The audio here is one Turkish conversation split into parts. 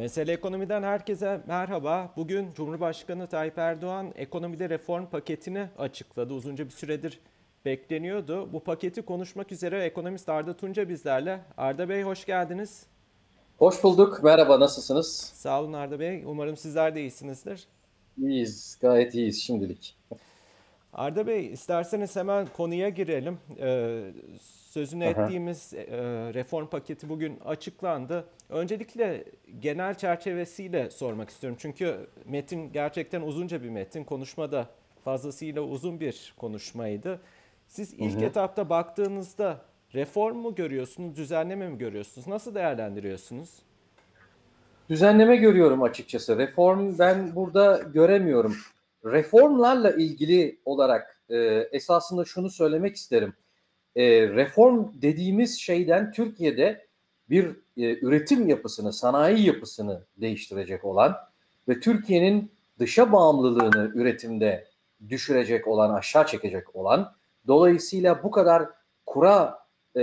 Mesele Ekonomi'den herkese merhaba. Bugün Cumhurbaşkanı Tayyip Erdoğan ekonomide reform paketini açıkladı. Uzunca bir süredir bekleniyordu. Bu paketi konuşmak üzere ekonomist Arda Tunca bizlerle. Arda Bey hoş geldiniz. Hoş bulduk. Merhaba, nasılsınız? Sağ olun Arda Bey. Umarım sizler de iyisinizdir. İyiyiz, gayet iyiyiz şimdilik. Arda Bey isterseniz hemen konuya girelim. Ee, sözünü Aha. ettiğimiz e, reform paketi bugün açıklandı. Öncelikle genel çerçevesiyle sormak istiyorum. Çünkü metin gerçekten uzunca bir metin. Konuşma da fazlasıyla uzun bir konuşmaydı. Siz ilk hı hı. etapta baktığınızda reform mu görüyorsunuz, düzenleme mi görüyorsunuz? Nasıl değerlendiriyorsunuz? Düzenleme görüyorum açıkçası. Reform ben burada göremiyorum. Reformlarla ilgili olarak e, esasında şunu söylemek isterim. E, reform dediğimiz şeyden Türkiye'de bir e, üretim yapısını, sanayi yapısını değiştirecek olan ve Türkiye'nin dışa bağımlılığını üretimde düşürecek olan, aşağı çekecek olan, dolayısıyla bu kadar kura e,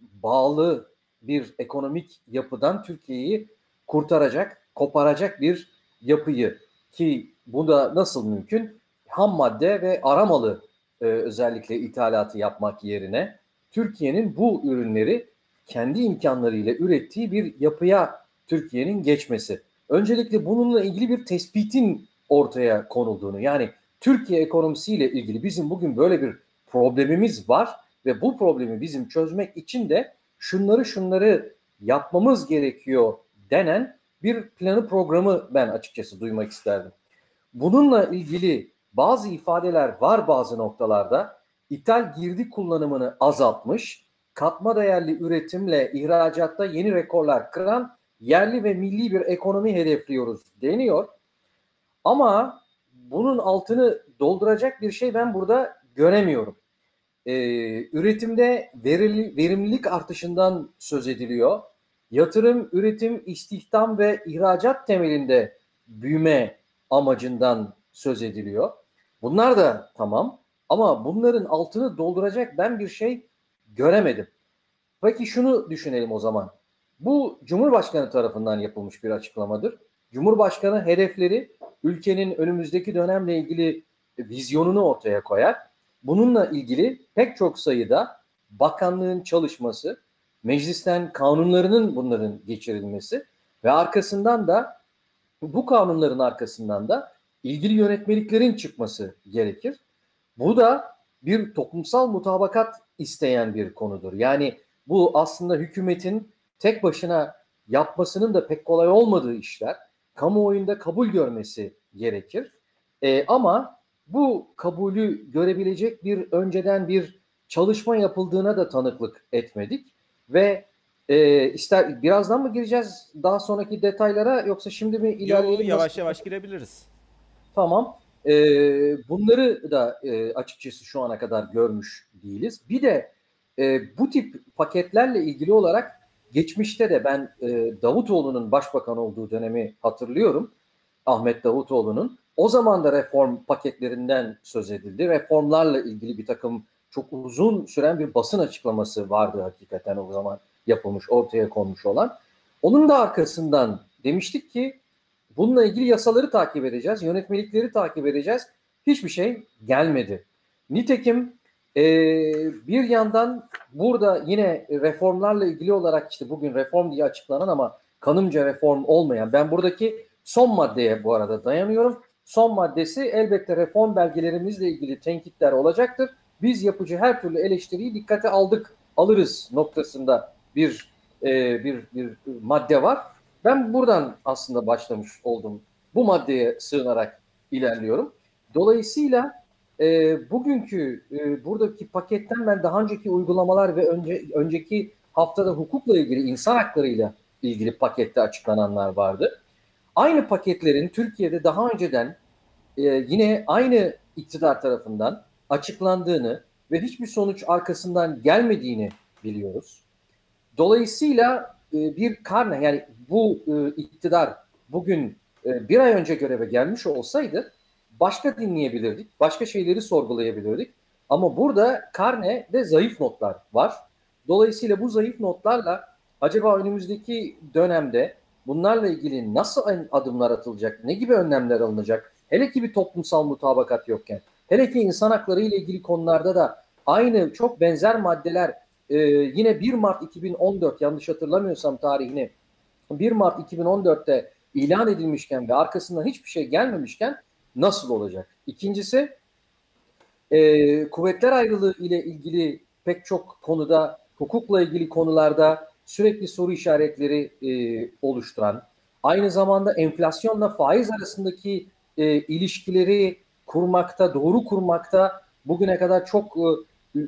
bağlı bir ekonomik yapıdan Türkiye'yi kurtaracak, koparacak bir yapıyı ki bu da nasıl mümkün? Ham madde ve aramalı e, özellikle ithalatı yapmak yerine Türkiye'nin bu ürünleri kendi imkanlarıyla ürettiği bir yapıya Türkiye'nin geçmesi. Öncelikle bununla ilgili bir tespitin ortaya konulduğunu yani Türkiye ekonomisiyle ilgili bizim bugün böyle bir problemimiz var ve bu problemi bizim çözmek için de şunları şunları yapmamız gerekiyor denen bir planı programı ben açıkçası duymak isterdim. Bununla ilgili bazı ifadeler var bazı noktalarda. İthal girdi kullanımını azaltmış, katma değerli üretimle ihracatta yeni rekorlar kıran yerli ve milli bir ekonomi hedefliyoruz deniyor. Ama bunun altını dolduracak bir şey ben burada göremiyorum. Ee, üretimde verili, verimlilik artışından söz ediliyor. Yatırım, üretim, istihdam ve ihracat temelinde büyüme amacından söz ediliyor. Bunlar da tamam ama bunların altını dolduracak ben bir şey göremedim. Peki şunu düşünelim o zaman. Bu Cumhurbaşkanı tarafından yapılmış bir açıklamadır. Cumhurbaşkanı hedefleri ülkenin önümüzdeki dönemle ilgili vizyonunu ortaya koyar. Bununla ilgili pek çok sayıda bakanlığın çalışması, meclisten kanunlarının bunların geçirilmesi ve arkasından da bu kanunların arkasından da ilgili yönetmeliklerin çıkması gerekir. Bu da bir toplumsal mutabakat isteyen bir konudur. Yani bu aslında hükümetin tek başına yapmasının da pek kolay olmadığı işler. Kamuoyunda kabul görmesi gerekir. E, ama bu kabulü görebilecek bir önceden bir çalışma yapıldığına da tanıklık etmedik ve e, ister birazdan mı gireceğiz daha sonraki detaylara yoksa şimdi mi ilerleyelim? Yo, yavaş yavaş girebiliriz. Tamam. E, bunları da e, açıkçası şu ana kadar görmüş değiliz. Bir de e, bu tip paketlerle ilgili olarak geçmişte de ben e, Davutoğlu'nun başbakan olduğu dönemi hatırlıyorum. Ahmet Davutoğlu'nun. O zaman da reform paketlerinden söz edildi. Reformlarla ilgili bir takım çok uzun süren bir basın açıklaması vardı hakikaten o zaman yapılmış, ortaya konmuş olan. Onun da arkasından demiştik ki bununla ilgili yasaları takip edeceğiz, yönetmelikleri takip edeceğiz. Hiçbir şey gelmedi. Nitekim e, bir yandan burada yine reformlarla ilgili olarak işte bugün reform diye açıklanan ama kanımca reform olmayan ben buradaki son maddeye bu arada dayanıyorum. Son maddesi elbette reform belgelerimizle ilgili tenkitler olacaktır. Biz yapıcı her türlü eleştiriyi dikkate aldık, alırız noktasında bir e, bir bir madde var. Ben buradan aslında başlamış oldum. Bu maddeye sığınarak ilerliyorum. Dolayısıyla e, bugünkü e, buradaki paketten ben daha önceki uygulamalar ve önce önceki haftada hukukla ilgili insan haklarıyla ilgili pakette açıklananlar vardı. Aynı paketlerin Türkiye'de daha önceden e, yine aynı iktidar tarafından açıklandığını ve hiçbir sonuç arkasından gelmediğini biliyoruz. Dolayısıyla e, bir karne yani bu e, iktidar bugün e, bir ay önce göreve gelmiş olsaydı başka dinleyebilirdik, başka şeyleri sorgulayabilirdik. Ama burada karne de zayıf notlar var. Dolayısıyla bu zayıf notlarla acaba önümüzdeki dönemde bunlarla ilgili nasıl adımlar atılacak, ne gibi önlemler alınacak? Hele ki bir toplumsal mutabakat yokken, hele ki insan hakları ile ilgili konularda da aynı çok benzer maddeler e, yine 1 Mart 2014 yanlış hatırlamıyorsam tarihini 1 Mart 2014'te ilan edilmişken ve arkasından hiçbir şey gelmemişken nasıl olacak? İkincisi e, kuvvetler ayrılığı ile ilgili pek çok konuda hukukla ilgili konularda sürekli soru işaretleri e, oluşturan aynı zamanda enflasyonla faiz arasındaki e, ilişkileri kurmakta, doğru kurmakta bugüne kadar çok e,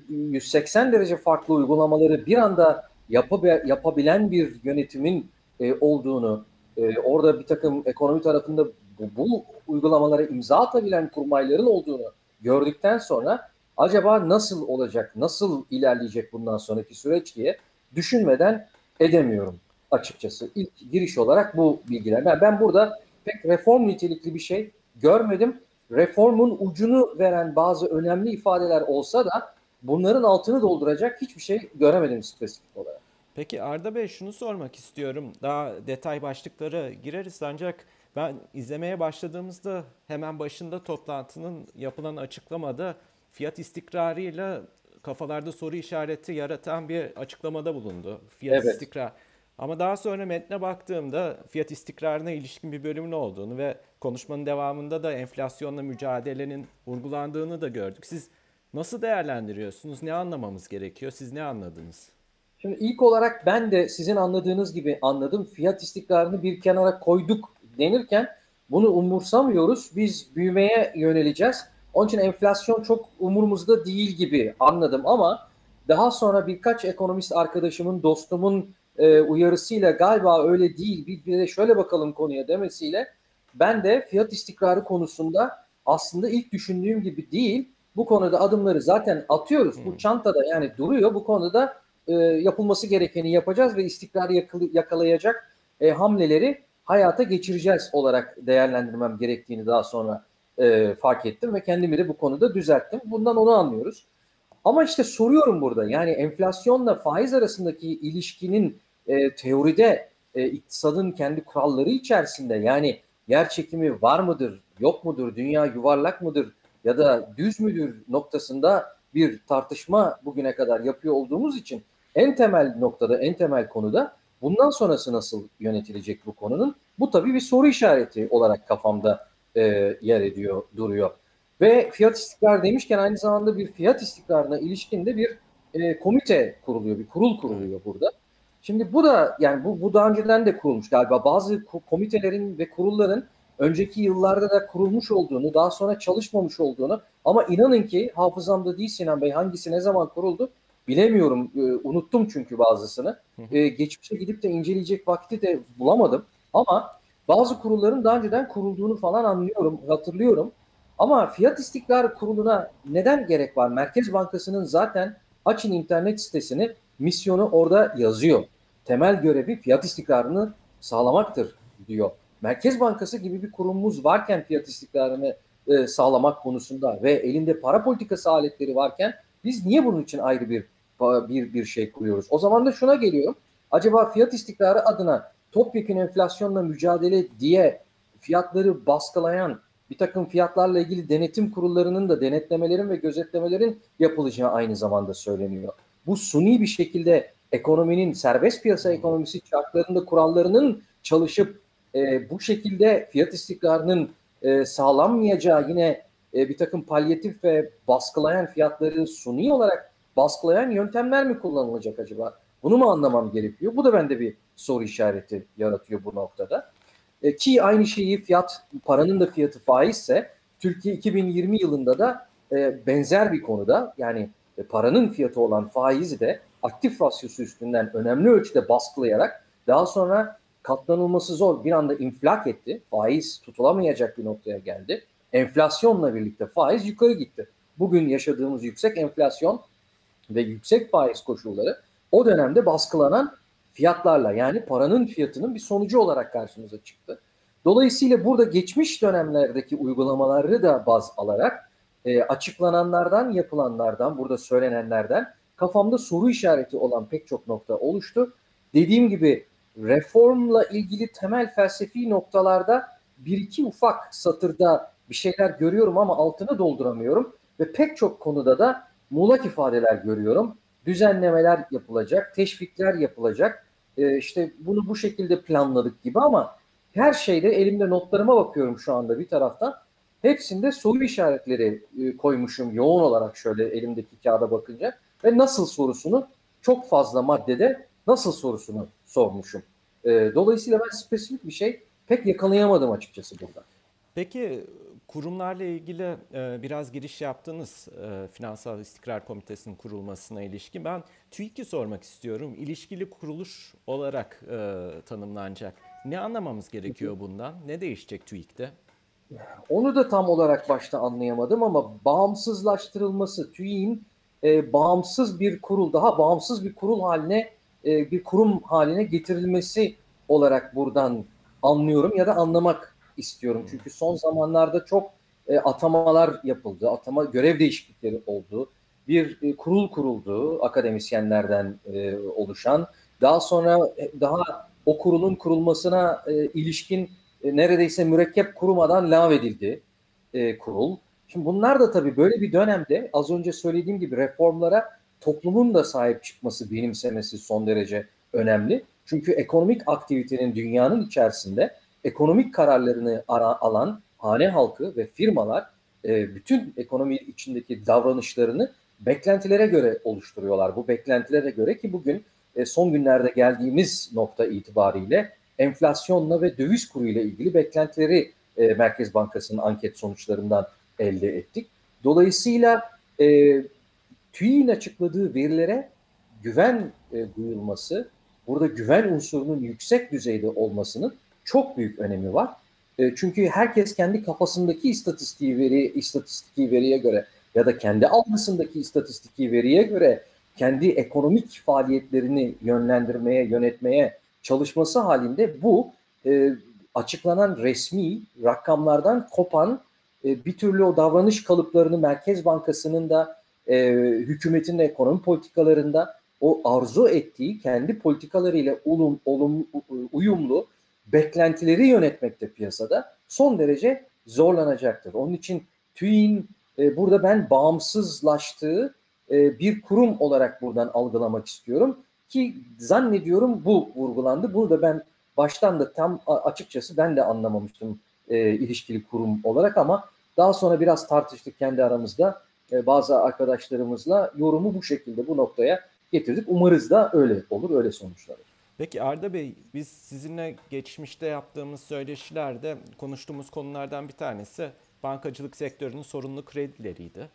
180 derece farklı uygulamaları bir anda yapab yapabilen bir yönetimin e, olduğunu, e, orada bir takım ekonomi tarafında bu, bu uygulamalara imza atabilen kurmayların olduğunu gördükten sonra acaba nasıl olacak, nasıl ilerleyecek bundan sonraki süreç diye düşünmeden edemiyorum açıkçası. İlk giriş olarak bu bilgiler. Ben, ben burada pek reform nitelikli bir şey görmedim. Reformun ucunu veren bazı önemli ifadeler olsa da bunların altını dolduracak hiçbir şey göremedim spesifik olarak. Peki Arda Bey şunu sormak istiyorum. Daha detay başlıklara gireriz ancak ben izlemeye başladığımızda hemen başında toplantının yapılan açıklamada fiyat istikrarıyla kafalarda soru işareti yaratan bir açıklamada bulundu. Fiyat evet. istikrar. Ama daha sonra metne baktığımda fiyat istikrarına ilişkin bir bölümün olduğunu ve konuşmanın devamında da enflasyonla mücadelenin vurgulandığını da gördük. Siz nasıl değerlendiriyorsunuz? Ne anlamamız gerekiyor? Siz ne anladınız? Şimdi ilk olarak ben de sizin anladığınız gibi anladım. Fiyat istikrarını bir kenara koyduk denirken bunu umursamıyoruz. Biz büyümeye yöneleceğiz. Onun için enflasyon çok umurumuzda değil gibi anladım ama daha sonra birkaç ekonomist arkadaşımın, dostumun e, uyarısıyla galiba öyle değil bir, de şöyle bakalım konuya demesiyle ben de fiyat istikrarı konusunda aslında ilk düşündüğüm gibi değil bu konuda adımları zaten atıyoruz. Hmm. Bu çantada yani duruyor. Bu konuda e, yapılması gerekeni yapacağız ve istikrarı yakalayacak e, hamleleri hayata geçireceğiz olarak değerlendirmem gerektiğini daha sonra e, fark ettim ve kendimi de bu konuda düzelttim. Bundan onu anlıyoruz. Ama işte soruyorum burada yani enflasyonla faiz arasındaki ilişkinin e, teoride e, iktisadın kendi kuralları içerisinde yani yer çekimi var mıdır, yok mudur, dünya yuvarlak mıdır ya da düz müdür noktasında bir tartışma bugüne kadar yapıyor olduğumuz için en temel noktada, en temel konuda bundan sonrası nasıl yönetilecek bu konunun? Bu tabii bir soru işareti olarak kafamda e, yer ediyor, duruyor. Ve fiyat istikrar demişken aynı zamanda bir fiyat istikrarına ilişkin de bir e, komite kuruluyor, bir kurul kuruluyor burada. Şimdi bu da yani bu, bu daha önceden de kurulmuş galiba. Bazı komitelerin ve kurulların önceki yıllarda da kurulmuş olduğunu, daha sonra çalışmamış olduğunu ama inanın ki hafızamda değil Sinan Bey hangisi ne zaman kuruldu bilemiyorum. E, unuttum çünkü bazısını. E, geçmişe gidip de inceleyecek vakti de bulamadım. Ama bazı kurulların daha önceden kurulduğunu falan anlıyorum, hatırlıyorum. Ama fiyat istikrar kuruluna neden gerek var? Merkez Bankası'nın zaten açın internet sitesini misyonu orada yazıyor. Temel görevi fiyat istikrarını sağlamaktır diyor. Merkez Bankası gibi bir kurumumuz varken fiyat istikrarını e, sağlamak konusunda ve elinde para politikası aletleri varken biz niye bunun için ayrı bir bir bir şey kuruyoruz? O zaman da şuna geliyorum. Acaba fiyat istikrarı adına topyekun enflasyonla mücadele diye fiyatları baskılayan bir takım fiyatlarla ilgili denetim kurullarının da denetlemelerin ve gözetlemelerin yapılacağı aynı zamanda söyleniyor. Bu suni bir şekilde ekonominin serbest piyasa ekonomisi şartlarında kurallarının çalışıp e, bu şekilde fiyat istikrarının e, sağlanmayacağı yine e, bir takım palyatif ve baskılayan fiyatları suni olarak baskılayan yöntemler mi kullanılacak acaba? Bunu mu anlamam gerekiyor? Bu da bende bir soru işareti yaratıyor bu noktada. E, ki aynı şeyi fiyat, paranın da fiyatı faizse Türkiye 2020 yılında da e, benzer bir konuda yani e, paranın fiyatı olan faizi de aktif rasyosu üstünden önemli ölçüde baskılayarak daha sonra katlanılması zor bir anda inflak etti. Faiz tutulamayacak bir noktaya geldi. Enflasyonla birlikte faiz yukarı gitti. Bugün yaşadığımız yüksek enflasyon ve yüksek faiz koşulları o dönemde baskılanan fiyatlarla yani paranın fiyatının bir sonucu olarak karşımıza çıktı. Dolayısıyla burada geçmiş dönemlerdeki uygulamaları da baz alarak e, açıklananlardan, yapılanlardan, burada söylenenlerden kafamda soru işareti olan pek çok nokta oluştu. Dediğim gibi reformla ilgili temel felsefi noktalarda bir iki ufak satırda bir şeyler görüyorum ama altını dolduramıyorum ve pek çok konuda da muğlak ifadeler görüyorum. Düzenlemeler yapılacak, teşvikler yapılacak. Ee, işte bunu bu şekilde planladık gibi ama her şeyde elimde notlarıma bakıyorum şu anda bir taraftan. Hepsinde soru işaretleri e, koymuşum yoğun olarak şöyle elimdeki kağıda bakınca ve nasıl sorusunu çok fazla maddede nasıl sorusunu sormuşum. E, dolayısıyla ben spesifik bir şey pek yakalayamadım açıkçası burada. Peki kurumlarla ilgili e, biraz giriş yaptınız e, Finansal İstikrar Komitesi'nin kurulmasına ilişkin. Ben TÜİK'i sormak istiyorum. İlişkili kuruluş olarak e, tanımlanacak. Ne anlamamız gerekiyor bundan? Ne değişecek TÜİK'te? Onu da tam olarak başta anlayamadım ama bağımsızlaştırılması, TÜİK'in e, bağımsız bir kurul, daha bağımsız bir kurul haline, e, bir kurum haline getirilmesi olarak buradan anlıyorum ya da anlamak istiyorum. Çünkü son zamanlarda çok e, atamalar yapıldı, atama görev değişiklikleri oldu. Bir e, kurul kuruldu akademisyenlerden e, oluşan. Daha sonra e, daha o kurulun kurulmasına e, ilişkin e, neredeyse mürekkep kurumadan lağvedildi e, kurul. Şimdi bunlar da tabii böyle bir dönemde az önce söylediğim gibi reformlara toplumun da sahip çıkması, benimsemesi son derece önemli. Çünkü ekonomik aktivitenin dünyanın içerisinde ekonomik kararlarını ara, alan hane halkı ve firmalar e, bütün ekonomi içindeki davranışlarını beklentilere göre oluşturuyorlar. Bu beklentilere göre ki bugün e, son günlerde geldiğimiz nokta itibariyle enflasyonla ve döviz kuruyla ilgili beklentileri e, Merkez Bankası'nın anket sonuçlarından elde ettik. Dolayısıyla e, TÜİ'nin açıkladığı verilere güven e, duyulması, burada güven unsurunun yüksek düzeyde olmasının çok büyük önemi var. E, çünkü herkes kendi kafasındaki istatistiği veri, istatistiki veriye göre ya da kendi algısındaki istatistiki veriye göre kendi ekonomik faaliyetlerini yönlendirmeye, yönetmeye çalışması halinde bu e, açıklanan resmi rakamlardan kopan e, bir türlü o davranış kalıplarını Merkez Bankası'nın da e, hükümetin ekonomi politikalarında o arzu ettiği kendi politikalarıyla ulum, olum, uyumlu beklentileri yönetmekte piyasada son derece zorlanacaktır. Onun için TÜİ'nin e, burada ben bağımsızlaştığı e, bir kurum olarak buradan algılamak istiyorum ki zannediyorum bu vurgulandı. Burada ben baştan da tam açıkçası ben de anlamamıştım e, ilişkili kurum olarak ama daha sonra biraz tartıştık kendi aramızda e, bazı arkadaşlarımızla yorumu bu şekilde bu noktaya getirdik. Umarız da öyle olur, öyle sonuçlanır. Peki Arda Bey, biz sizinle geçmişte yaptığımız söyleşilerde konuştuğumuz konulardan bir tanesi bankacılık sektörünün sorunlu kredileriydi.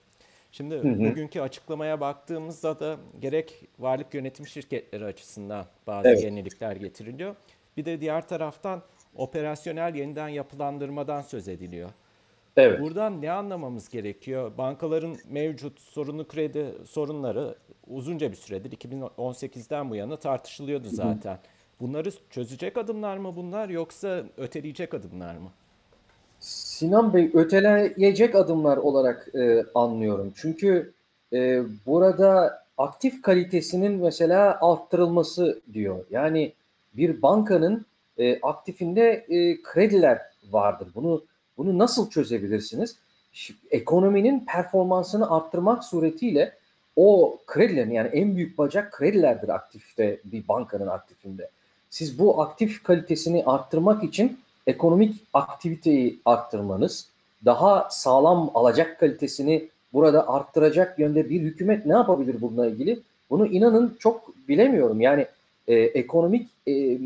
Şimdi hı hı. bugünkü açıklamaya baktığımızda da gerek varlık yönetim şirketleri açısından bazı evet. yenilikler getiriliyor. Bir de diğer taraftan operasyonel yeniden yapılandırmadan söz ediliyor. Evet. Buradan ne anlamamız gerekiyor? Bankaların mevcut sorunlu kredi sorunları uzunca bir süredir 2018'den bu yana tartışılıyordu zaten. Bunları çözecek adımlar mı bunlar yoksa öteleyecek adımlar mı? Sinan Bey öteleyecek adımlar olarak e, anlıyorum. Çünkü e, burada aktif kalitesinin mesela arttırılması diyor. Yani bir bankanın e, aktifinde e, krediler vardır. Bunu bunu nasıl çözebilirsiniz? Ekonominin performansını arttırmak suretiyle o kredilerin yani en büyük bacak kredilerdir aktifte bir bankanın aktifinde. Siz bu aktif kalitesini arttırmak için ekonomik aktiviteyi arttırmanız, daha sağlam alacak kalitesini burada arttıracak yönde bir hükümet ne yapabilir bununla ilgili? Bunu inanın çok bilemiyorum. Yani e, ekonomik e,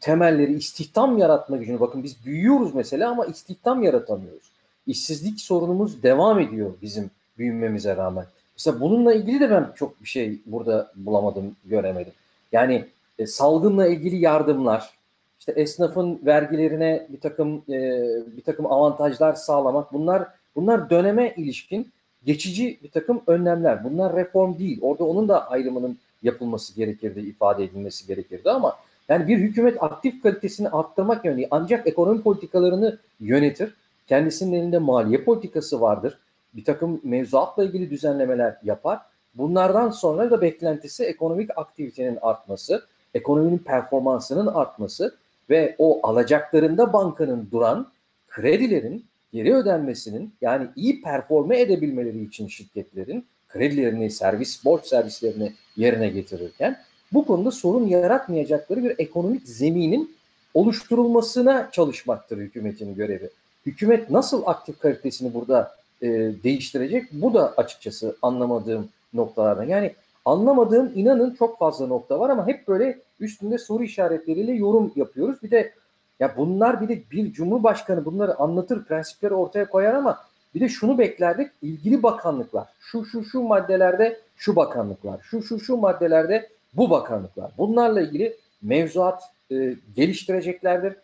temelleri istihdam yaratma gücünü bakın biz büyüyoruz mesela ama istihdam yaratamıyoruz. İşsizlik sorunumuz devam ediyor bizim büyümemize rağmen. Mesela bununla ilgili de ben çok bir şey burada bulamadım, göremedim. Yani e, salgınla ilgili yardımlar, işte esnafın vergilerine bir takım e, bir takım avantajlar sağlamak bunlar bunlar döneme ilişkin geçici bir takım önlemler. Bunlar reform değil. Orada onun da ayrımının yapılması gerekirdi, ifade edilmesi gerekirdi ama yani bir hükümet aktif kalitesini arttırmak yönü ancak ekonomi politikalarını yönetir. Kendisinin elinde maliye politikası vardır. Bir takım mevzuatla ilgili düzenlemeler yapar. Bunlardan sonra da beklentisi ekonomik aktivitenin artması ekonominin performansının artması ve o alacaklarında bankanın duran kredilerin geri ödenmesinin yani iyi performe edebilmeleri için şirketlerin kredilerini, servis, borç servislerini yerine getirirken bu konuda sorun yaratmayacakları bir ekonomik zeminin oluşturulmasına çalışmaktır hükümetin görevi. Hükümet nasıl aktif kalitesini burada e, değiştirecek? Bu da açıkçası anlamadığım noktalardan. Yani anlamadığım inanın çok fazla nokta var ama hep böyle üstünde soru işaretleriyle yorum yapıyoruz. Bir de ya bunlar bir de bir cumhurbaşkanı bunları anlatır, prensipleri ortaya koyar ama bir de şunu beklerdik. ilgili bakanlıklar, şu şu şu maddelerde şu bakanlıklar, şu şu şu maddelerde bu bakanlıklar. Bunlarla ilgili mevzuat e, geliştireceklerdir,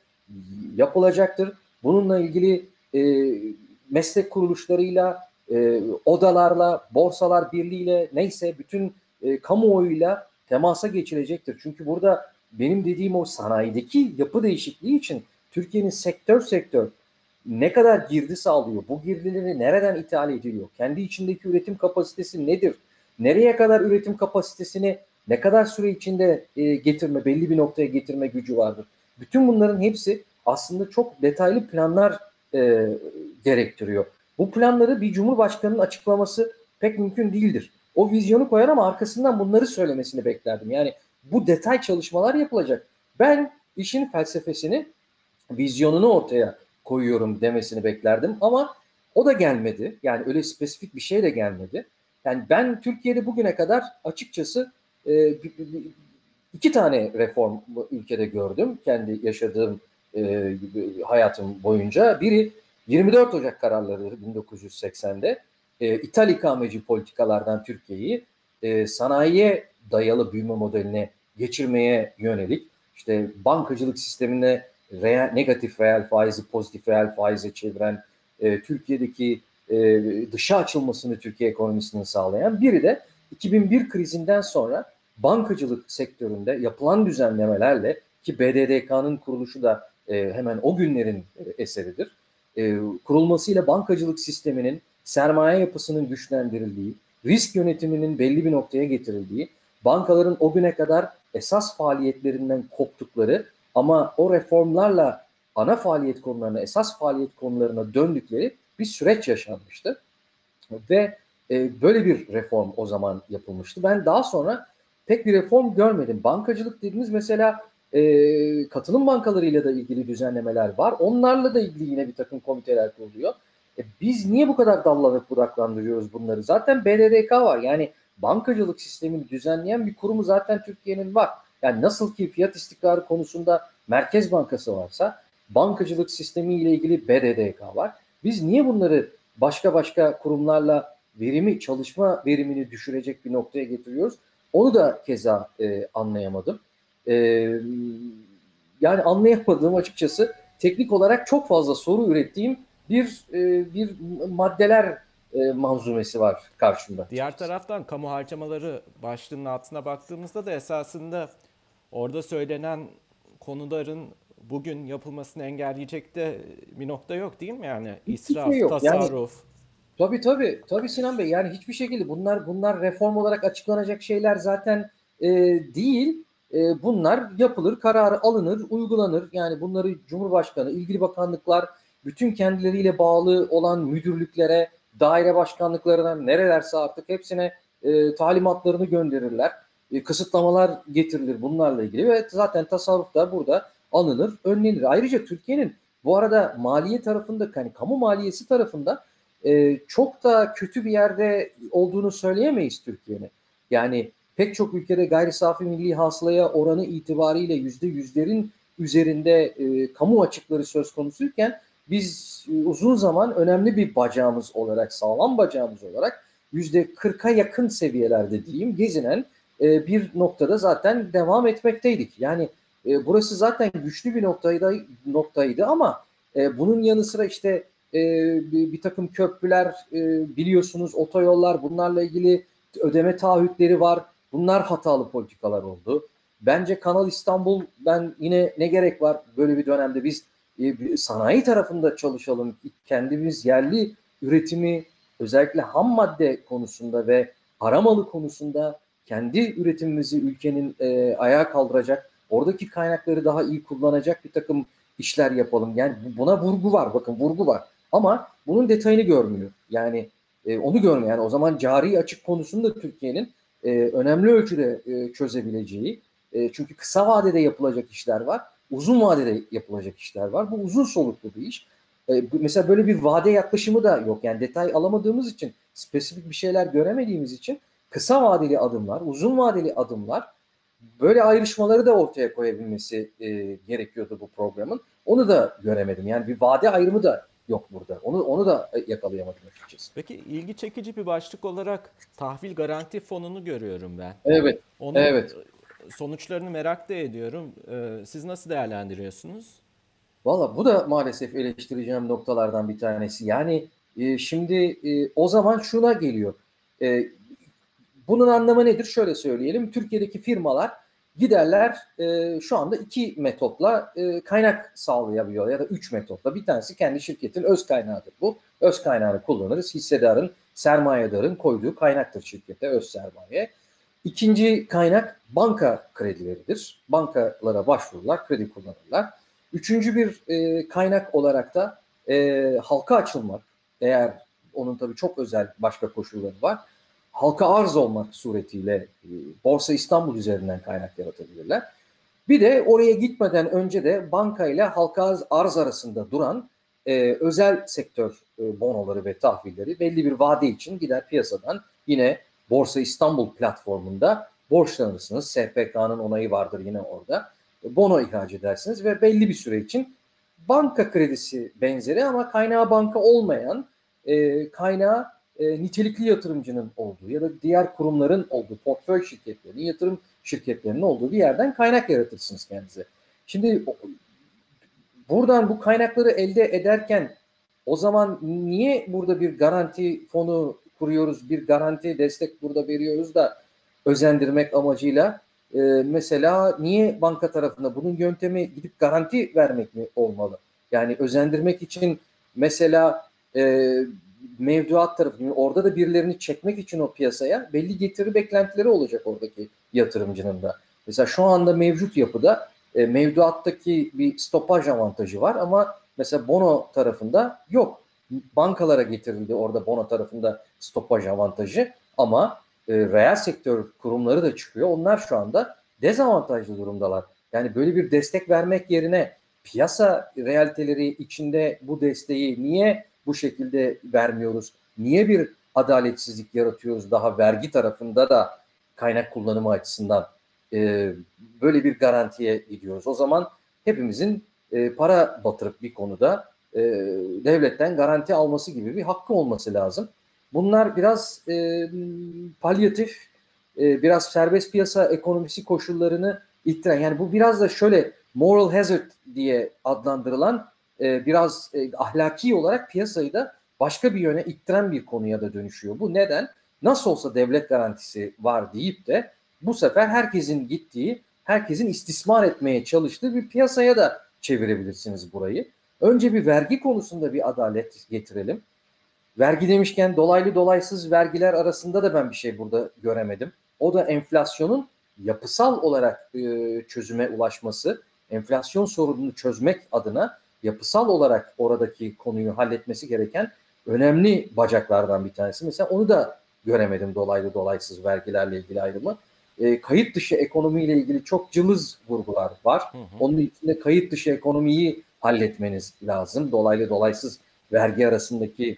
yapılacaktır. Bununla ilgili e, meslek kuruluşlarıyla, e, odalarla, borsalar birliğiyle neyse bütün e, kamuoyuyla temasa geçilecektir. Çünkü burada benim dediğim o sanayideki yapı değişikliği için Türkiye'nin sektör sektör ne kadar girdi sağlıyor? Bu girdileri nereden ithal ediliyor? Kendi içindeki üretim kapasitesi nedir? Nereye kadar üretim kapasitesini ne kadar süre içinde e, getirme, belli bir noktaya getirme gücü vardır? Bütün bunların hepsi aslında çok detaylı planlar e, gerektiriyor. Bu planları bir cumhurbaşkanının açıklaması pek mümkün değildir. O vizyonu koyar ama arkasından bunları söylemesini beklerdim. Yani bu detay çalışmalar yapılacak. Ben işin felsefesini, vizyonunu ortaya koyuyorum demesini beklerdim ama o da gelmedi. Yani öyle spesifik bir şey de gelmedi. Yani ben Türkiye'de bugüne kadar açıkçası e, iki tane reform ülkede gördüm. Kendi yaşadığım e, hayatım boyunca. Biri 24 Ocak kararları 1980'de e, ithal ikameci politikalardan Türkiye'yi e, sanayiye dayalı büyüme modeline geçirmeye yönelik işte bankacılık sistemine real, negatif reel faizi pozitif reel faize çeviren e, Türkiye'deki e, dışa açılmasını Türkiye ekonomisinin sağlayan biri de 2001 krizinden sonra bankacılık sektöründe yapılan düzenlemelerle ki BDDK'nın kuruluşu da e, hemen o günlerin e, eseridir. E, kurulmasıyla bankacılık sisteminin sermaye yapısının güçlendirildiği, risk yönetiminin belli bir noktaya getirildiği, bankaların o güne kadar esas faaliyetlerinden koptukları ama o reformlarla ana faaliyet konularına, esas faaliyet konularına döndükleri bir süreç yaşanmıştı. Ve e, böyle bir reform o zaman yapılmıştı. Ben daha sonra pek bir reform görmedim. Bankacılık dediğimiz mesela e, katılım bankalarıyla da ilgili düzenlemeler var. Onlarla da ilgili yine bir takım komiteler kuruluyor. E, biz niye bu kadar dallanıp budaklandırıyoruz bunları? Zaten BDDK var. Yani bankacılık sistemini düzenleyen bir kurumu zaten Türkiye'nin var. Yani nasıl ki fiyat istikrarı konusunda Merkez Bankası varsa bankacılık sistemi ile ilgili BDDK var. Biz niye bunları başka başka kurumlarla verimi, çalışma verimini düşürecek bir noktaya getiriyoruz? Onu da keza e, anlayamadım. E, yani anlayamadığım açıkçası teknik olarak çok fazla soru ürettiğim bir e, bir maddeler e, manzumesi var karşımda. Diğer taraftan kamu harcamaları başlığının altına baktığımızda da esasında orada söylenen konuların bugün yapılmasını engelleyecek de bir nokta yok değil mi yani? İsraf, şey yok. tasarruf. Yani, tabii tabii. Tabii Sinan Bey yani hiçbir şekilde bunlar bunlar reform olarak açıklanacak şeyler zaten e, değil. E, bunlar yapılır, kararı alınır, uygulanır. Yani bunları Cumhurbaşkanı, ilgili bakanlıklar, bütün kendileriyle bağlı olan müdürlüklere, daire başkanlıklarından nerelerse artık hepsine e, talimatlarını gönderirler. E, kısıtlamalar getirilir bunlarla ilgili ve zaten tasarruf da burada alınır, önlenir. Ayrıca Türkiye'nin bu arada maliye tarafında, hani kamu maliyesi tarafında e, çok da kötü bir yerde olduğunu söyleyemeyiz Türkiye'nin. Yani pek çok ülkede gayri safi milli hasılaya oranı itibariyle yüzde yüzlerin üzerinde e, kamu açıkları söz konusuyken biz e, uzun zaman önemli bir bacağımız olarak, sağlam bacağımız olarak yüzde kırka yakın seviyelerde diyeyim gezinen e, bir noktada zaten devam etmekteydik. Yani e, burası zaten güçlü bir noktaydı, noktaydı ama e, bunun yanı sıra işte e, bir, bir takım köprüler e, biliyorsunuz otoyollar bunlarla ilgili ödeme taahhütleri var. Bunlar hatalı politikalar oldu. Bence Kanal İstanbul ben yine ne gerek var böyle bir dönemde biz e, sanayi tarafında çalışalım. Kendimiz yerli üretimi özellikle ham madde konusunda ve aramalı konusunda kendi üretimimizi ülkenin e, ayağa kaldıracak, oradaki kaynakları daha iyi kullanacak bir takım işler yapalım. Yani buna vurgu var. Bakın vurgu var. Ama bunun detayını görmüyor. Yani e, onu görmüyor. Yani o zaman cari açık konusunda Türkiye'nin e, önemli ölçüde e, çözebileceği. E, çünkü kısa vadede yapılacak işler var. Uzun vadede yapılacak işler var. Bu uzun soluklu bir iş. E, mesela böyle bir vade yaklaşımı da yok. Yani detay alamadığımız için, spesifik bir şeyler göremediğimiz için kısa vadeli adımlar, uzun vadeli adımlar böyle ayrışmaları da ortaya koyabilmesi e, gerekiyordu bu programın. Onu da göremedim. Yani bir vade ayrımı da yok burada. Onu onu da yakalayamadım açıkçası. Peki ilgi çekici bir başlık olarak tahvil garanti fonunu görüyorum ben. Evet. Onun evet. sonuçlarını merak da ediyorum. Ee, siz nasıl değerlendiriyorsunuz? Valla bu da maalesef eleştireceğim noktalardan bir tanesi. Yani e, şimdi e, o zaman şuna geliyor. E, bunun anlamı nedir? Şöyle söyleyelim. Türkiye'deki firmalar giderler e, şu anda iki metotla e, kaynak sağlayabiliyor ya da üç metotla. Bir tanesi kendi şirketin öz kaynağıdır bu. Öz kaynağını kullanırız. Hissedarın, sermayedarın koyduğu kaynaktır şirkete öz sermaye. İkinci kaynak banka kredileridir. Bankalara başvururlar, kredi kullanırlar. Üçüncü bir e, kaynak olarak da e, halka açılmak. Eğer onun tabii çok özel başka koşulları var halka arz olmak suretiyle e, Borsa İstanbul üzerinden kaynak yaratabilirler. Bir de oraya gitmeden önce de banka ile halka arz arasında duran e, özel sektör e, bonoları ve tahvilleri belli bir vade için gider piyasadan yine Borsa İstanbul platformunda borçlanırsınız. SPK'nın onayı vardır yine orada. Bono ihraç edersiniz ve belli bir süre için banka kredisi benzeri ama kaynağı banka olmayan e, kaynağı e, nitelikli yatırımcının olduğu ya da diğer kurumların olduğu, portföy şirketlerinin, yatırım şirketlerinin olduğu bir yerden kaynak yaratırsınız kendinize. Şimdi buradan bu kaynakları elde ederken o zaman niye burada bir garanti fonu kuruyoruz, bir garanti destek burada veriyoruz da özendirmek amacıyla e, mesela niye banka tarafında bunun yöntemi gidip garanti vermek mi olmalı? Yani özendirmek için mesela e, mevduat tarafı, orada da birilerini çekmek için o piyasaya belli getiri beklentileri olacak oradaki yatırımcının da. Mesela şu anda mevcut yapıda e, mevduattaki bir stopaj avantajı var ama mesela bono tarafında yok. Bankalara getirildi orada bono tarafında stopaj avantajı ama e, reel sektör kurumları da çıkıyor. Onlar şu anda dezavantajlı durumdalar. Yani böyle bir destek vermek yerine piyasa realiteleri içinde bu desteği niye bu şekilde vermiyoruz? Niye bir adaletsizlik yaratıyoruz daha vergi tarafında da kaynak kullanımı açısından e, böyle bir garantiye gidiyoruz? O zaman hepimizin e, para batırıp bir konuda e, devletten garanti alması gibi bir hakkı olması lazım. Bunlar biraz e, palyatif, e, biraz serbest piyasa ekonomisi koşullarını ittiren. Yani bu biraz da şöyle moral hazard diye adlandırılan e, biraz e, ahlaki olarak piyasayı da başka bir yöne ittiren bir konuya da dönüşüyor. Bu neden? Nasıl olsa devlet garantisi var deyip de bu sefer herkesin gittiği, herkesin istismar etmeye çalıştığı bir piyasaya da çevirebilirsiniz burayı. Önce bir vergi konusunda bir adalet getirelim. Vergi demişken dolaylı dolaysız vergiler arasında da ben bir şey burada göremedim. O da enflasyonun yapısal olarak e, çözüme ulaşması, enflasyon sorununu çözmek adına yapısal olarak oradaki konuyu halletmesi gereken önemli bacaklardan bir tanesi. Mesela onu da göremedim dolaylı dolaysız vergilerle ilgili ayrımı. E, kayıt dışı ekonomiyle ilgili çok cılız vurgular var. Hı hı. Onun içinde kayıt dışı ekonomiyi halletmeniz lazım. Dolaylı dolaysız vergi arasındaki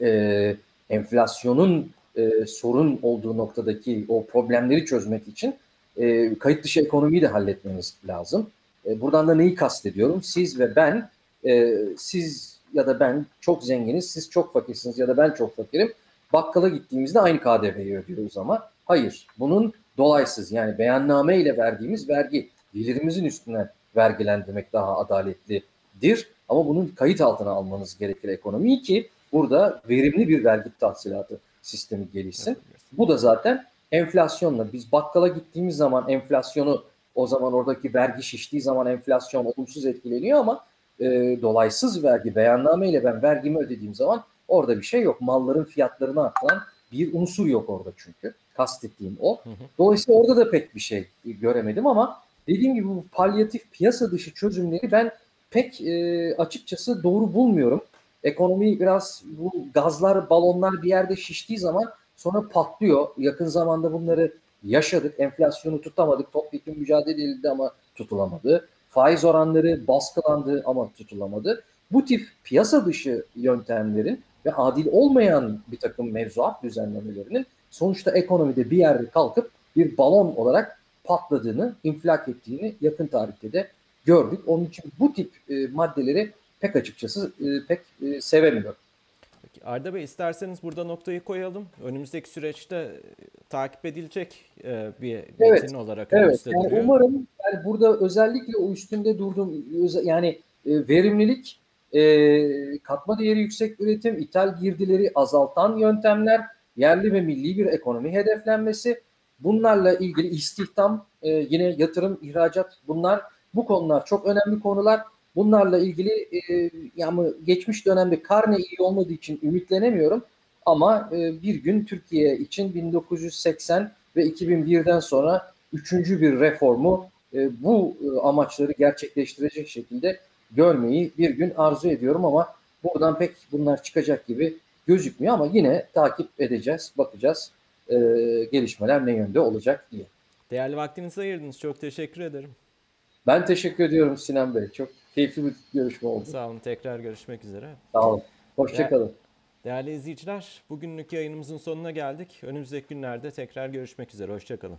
e, enflasyonun e, sorun olduğu noktadaki o problemleri çözmek için e, kayıt dışı ekonomiyi de halletmeniz lazım. E, buradan da neyi kastediyorum? Siz ve ben, e, siz ya da ben çok zenginiz, siz çok fakirsiniz ya da ben çok fakirim. Bakkala gittiğimizde aynı KDV'yi ödüyoruz ama hayır. Bunun dolaysız yani beyanname ile verdiğimiz vergi gelirimizin üstüne vergilendirmek daha adaletlidir. Ama bunun kayıt altına almanız gerekir ekonomiyi ki burada verimli bir vergi tahsilatı sistemi gelişsin. Bu da zaten enflasyonla biz bakkala gittiğimiz zaman enflasyonu o zaman oradaki vergi şiştiği zaman enflasyon olumsuz etkileniyor ama e, dolaysız vergi beyannameyle ben vergimi ödediğim zaman orada bir şey yok. Malların fiyatlarına atılan bir unsur yok orada çünkü. Kastettiğim o. Dolayısıyla orada da pek bir şey göremedim ama dediğim gibi bu palyatif piyasa dışı çözümleri ben pek e, açıkçası doğru bulmuyorum. Ekonomi biraz bu gazlar, balonlar bir yerde şiştiği zaman sonra patlıyor. Yakın zamanda bunları yaşadık. Enflasyonu tutamadık. Topyekun mücadele edildi ama tutulamadı. Faiz oranları baskılandı ama tutulamadı. Bu tip piyasa dışı yöntemlerin ve adil olmayan bir takım mevzuat düzenlemelerinin sonuçta ekonomide bir yerde kalkıp bir balon olarak patladığını, infilak ettiğini yakın tarihte de gördük. Onun için bu tip e, maddeleri pek açıkçası e, pek e, sevemiyorum. Arda Bey isterseniz burada noktayı koyalım. Önümüzdeki süreçte e, takip edilecek e, bir evet, metin olarak evet. Yani umarım yani burada özellikle o üstünde durduğum yani e, verimlilik, katma değeri yüksek üretim, ithal girdileri azaltan yöntemler, yerli ve milli bir ekonomi hedeflenmesi, bunlarla ilgili istihdam, yine yatırım, ihracat bunlar bu konular çok önemli konular. Bunlarla ilgili e, yani geçmiş dönemde karne iyi olmadığı için ümitlenemiyorum. Ama e, bir gün Türkiye için 1980 ve 2001'den sonra üçüncü bir reformu e, bu e, amaçları gerçekleştirecek şekilde görmeyi bir gün arzu ediyorum ama buradan pek bunlar çıkacak gibi gözükmüyor ama yine takip edeceğiz, bakacağız e, gelişmeler ne yönde olacak diye. Değerli vaktinizi ayırdınız. Çok teşekkür ederim. Ben teşekkür ediyorum Sinan Bey. Çok keyifli bir görüşme oldu. Sağ olun. Tekrar görüşmek üzere. Sağ olun. Hoşçakalın. Değerli izleyiciler, bugünlük yayınımızın sonuna geldik. Önümüzdeki günlerde tekrar görüşmek üzere. Hoşçakalın.